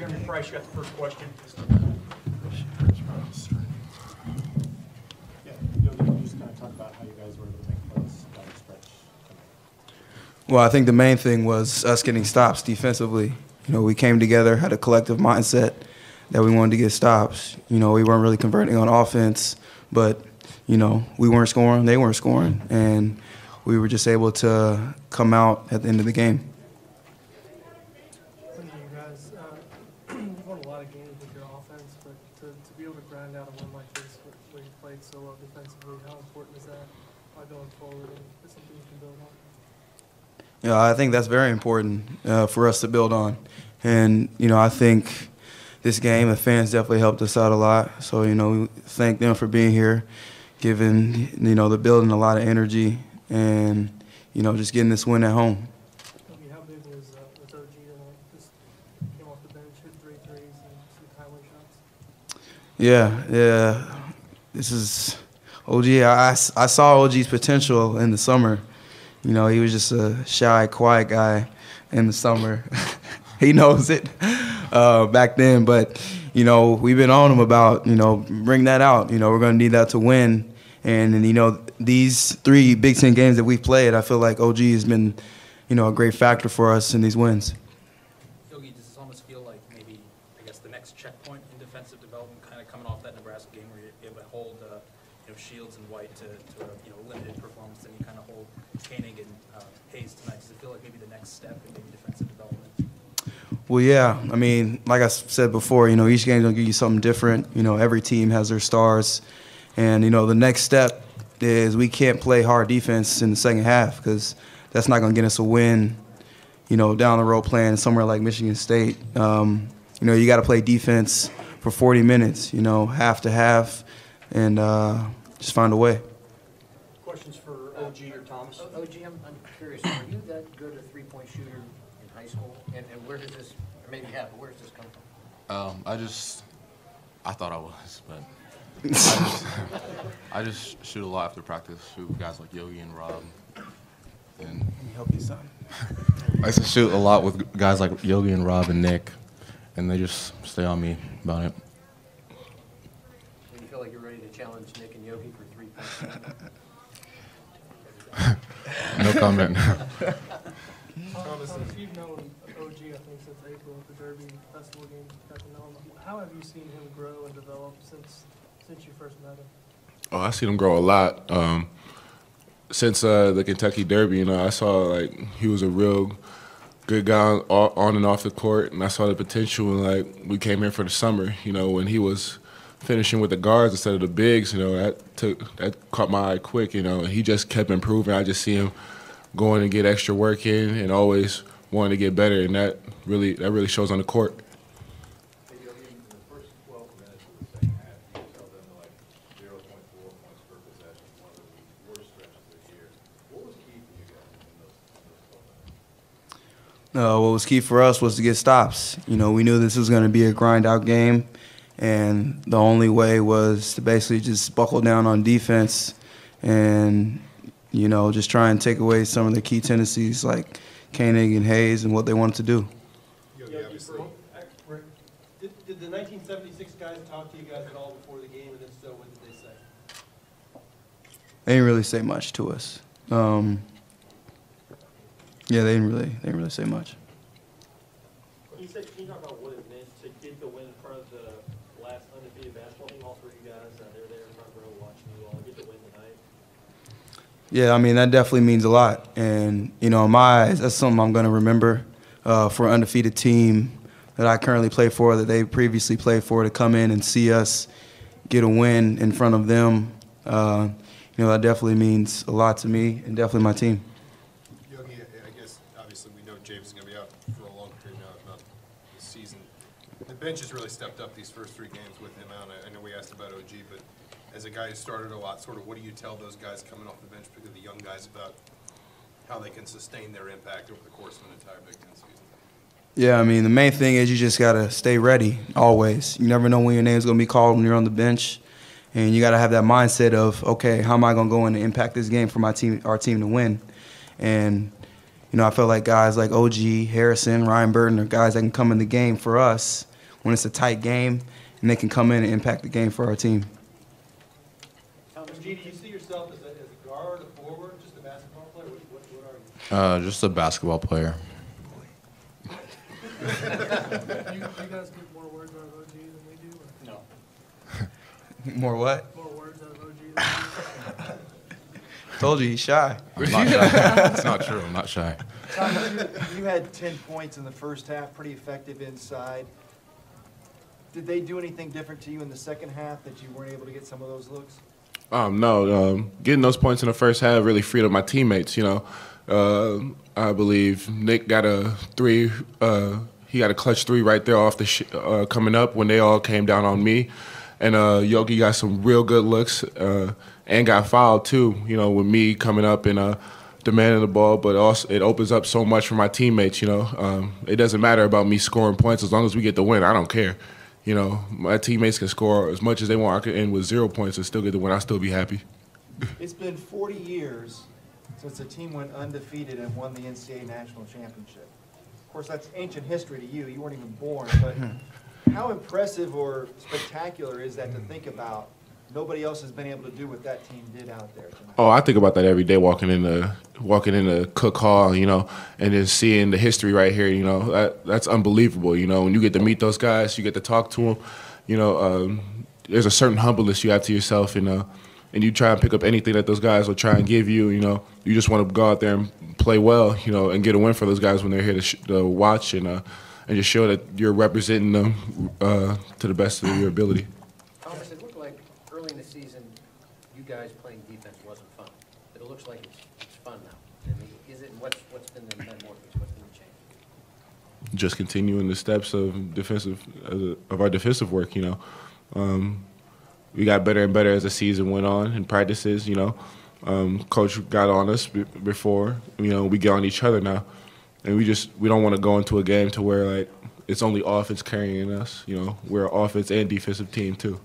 Jeremy Price, you got the first question. Yeah, Yogi, can you just kind of talk about how you guys were able to make plays down the uh, stretch? Well, I think the main thing was us getting stops defensively. You know, we came together, had a collective mindset that we wanted to get stops. You know, we weren't really converting on offense, but you know, we weren't scoring, they weren't scoring, and we were just able to come out at the end of the game. Some of you guys, uh, you've won a lot of games with your offense, but to, to be able to grind out a win like this, wh- where you played so well defensively, how important is that uh, going forward, and is something you can build on? Yeah, I think that's very important uh, for us to build on. And, you know, I think this game, the fans definitely helped us out a lot. So, you know, we thank them for being here, giving, you know, the building a lot of energy and, you know, just getting this win at home. How big was, uh, was OG? Just came off the bench, hit three threes and some timely shots. Yeah, yeah. This is OG. I, I saw OG's potential in the summer. You know, he was just a shy, quiet guy in the summer. he knows it uh, back then, but you know, we've been on him about you know bring that out. You know, we're going to need that to win. And, and you know, these three Big Ten games that we've played, I feel like OG has been, you know, a great factor for us in these wins. Yogi, does this almost feel like maybe, I guess, the next checkpoint in defensive development, kind of coming off that Nebraska game where you're able to hold, uh, you know, Shields and White to, to a, you know, limited performance, and you kind of hold Koenig and uh, Hayes tonight? Does it feel like maybe the next step in maybe defensive development? Well, yeah. I mean, like I said before, you know, each game's gonna give you something different. You know, every team has their stars, and you know, the next step is we can't play hard defense in the second half because that's not gonna get us a win. You know, down the road playing somewhere like Michigan State. Um, you know, you got to play defense for 40 minutes. You know, half to half, and uh, just find a way. Questions for OG or Thomas? OG, I'm, I'm curious, are you that good a three-point shooter in high school? And, and where does this, or maybe you have, but where does this come from? Um, I just, I thought I was, but I just, I just shoot a lot after practice. Shoot with guys like Yogi and Rob, and Let me help you, son. I used to shoot a lot with guys like Yogi and Rob and Nick, and they just stay on me about it. Do feel like you're ready to challenge Nick and Yogi for three points? No comment. Thomas, if you've known OG, I think, since April at the Derby Festival game, got to know him, how have you seen him grow and develop since, since you first met him? Oh, I seen him grow a lot. Um, since uh, the Kentucky Derby, you know, I saw like he was a real good guy on, on and off the court, and I saw the potential. And like we came here for the summer, you know, when he was finishing with the guards instead of the bigs, you know, that took that caught my eye quick, you know. And he just kept improving. I just see him going and get extra work in, and always wanting to get better, and that really that really shows on the court. Maybe in the first 12 minutes of the second half, you just held them to like 0.4 points per possession, one of the worst stretches of the year. What was key for you guys in those, those 12 minutes? Uh, what was key for us was to get stops. You know, we knew this was going to be a grind out game, and the only way was to basically just buckle down on defense and, you know, just try and take away some of the key tendencies like Koenig and Hayes and what they wanted to do. Did, did the 1976 guys talk to you guys at all before the game, and if so, what did they say? They didn't really say much to us. Um, yeah, they didn't really, they didn't really say much. Can you say, can you talk about what it meant to get the win in front of the Yeah, I mean that definitely means a lot, and you know, in my eyes, that's something I'm going to remember uh, for an undefeated team that I currently play for, that they previously played for, to come in and see us get a win in front of them. Uh, you know, that definitely means a lot to me and definitely my team. Yogi, I I guess, obviously, we know James is going to be out for a long period now, if not the season. The bench has really stepped up these first three games with him out. I- I know we asked about OG, but as a guy who started a lot, sort of, what do you tell those guys coming off the bench, particularly the young guys, about how they can sustain their impact over the course of an entire Big Ten season? Yeah, I mean, the main thing is you just got to stay ready always. You never know when your name's going to be called when you're on the bench. And you got to have that mindset of, okay, how am I going to go in and impact this game for my team, our team to win? And, you know, I felt like guys like OG, Harrison, Ryan Burton are guys that can come in the game for us when it's a tight game, and they can come in and impact the game for our team. OG, do you see yourself as a, as a guard, a forward, just a basketball player? What, what, what are you? Uh, just a basketball player. You, you guys get more words out of OG than we do, or No. More what? more words out of OG than we do? Told you he's shy. I'm not shy. it's not true. I'm not shy. Tom, you, you had ten points in the first half, pretty effective inside. Did they do anything different to you in the second half that you weren't able to get some of those looks? Um, no, um, getting those points in the first half really freed up my teammates. You know, uh, I believe Nick got a three. Uh, he got a clutch three right there off the uh, coming up when they all came down on me, and uh, Yogi got some real good looks uh, and got fouled too. You know, with me coming up and uh, demanding the ball, but also it opens up so much for my teammates. You know, um, it doesn't matter about me scoring points as long as we get the win. I don't care. You know, my teammates can score as much as they want. I could end with zero points and still get the win. I'll still be happy. It's been forty years since the team went undefeated and won the NCAA national championship. Of course, that's ancient history to you. You weren't even born, but how impressive or spectacular is that to think about? Nobody else has been able to do what that team did out there tonight. Oh, I think about that every day walking in the walking in the Cook Hall, you know, and then seeing the history right here. You know, that, that's unbelievable. You know, when you get to meet those guys, you get to talk to them. You know, um, there's a certain humbleness you have to yourself, and uh, and you try and pick up anything that those guys will try and give you. You know, you just want to go out there and play well. You know, and get a win for those guys when they're here to, to watch and uh, and just show that you're representing them uh, to the best of your ability. Thomas, it looked like early in the season, you guys playing defense wasn't fun, but it looks like it's, it's fun now. I mean, is it, what's, what's been the metamorphosis, what's been the change? just continuing the steps of defensive of our defensive work. You know, um, we got better and better as the season went on in practices. You know, um, coach got on us before. You know, we get on each other now, and we just we don't want to go into a game to where like it's only offense carrying us. You know, we're an offense and defensive team too.